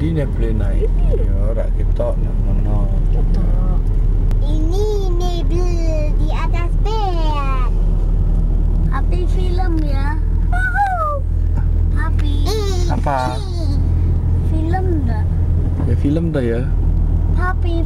Jadi nih boleh naik. Ya ora ketok nang ngono. Ini mobil di atas bed. Api film ya. Api. Apa? Film enggak? Ya film dah ya. Tapi